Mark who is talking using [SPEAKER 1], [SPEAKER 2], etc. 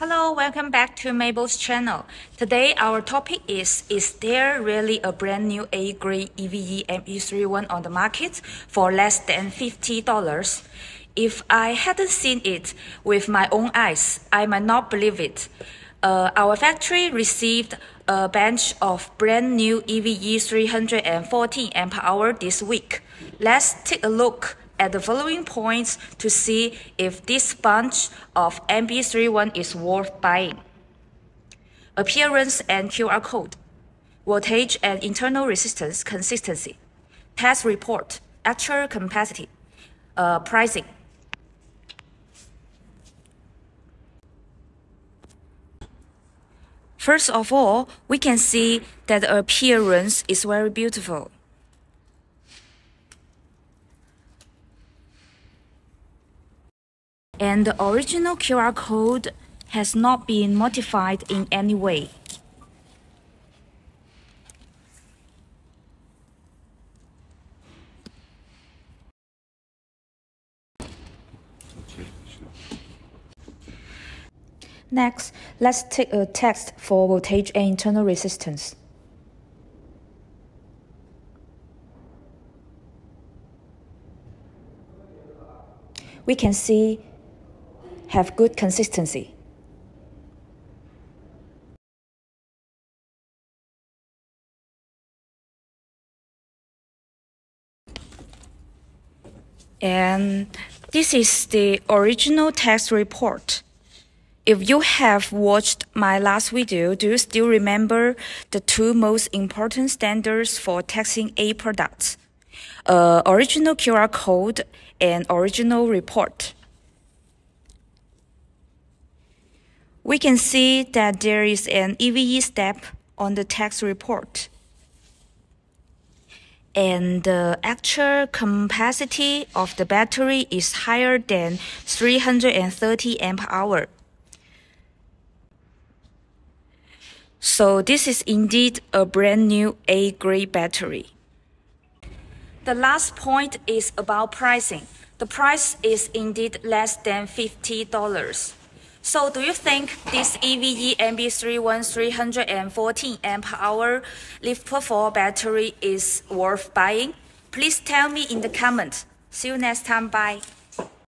[SPEAKER 1] Hello, welcome back to Maybow's channel. Today our topic is Is there really a brand new A-grade EVE MB31 on the market for less than $50? If I hadn't seen it with my own eyes, I might not believe it. Uh, our factory received a bunch of brand new EVE 314 amp hour this week. Let's take a look at the following points to see if this bunch of MB31 is worth buying. Appearance and QR code, voltage and internal resistance consistency, test report, actual capacity, uh, pricing. First of all, we can see that the appearance is very beautiful. And the original QR code has not been modified in any way. Next, let's take a test for voltage and internal resistance. We can see have good consistency. And this is the original test report. If you have watched my last video, do you still remember the two most important standards for testing A products? Uh, original QR code and original report. We can see that there is an EVE step on the tax report. And the actual capacity of the battery is higher than 330 amp hour. So this is indeed a brand new A-grade battery. The last point is about pricing. The price is indeed less than $50. So do you think this EVE MB31 314 amp hour LiFePO4 battery is worth buying? Please tell me in the comments. See you next time. Bye.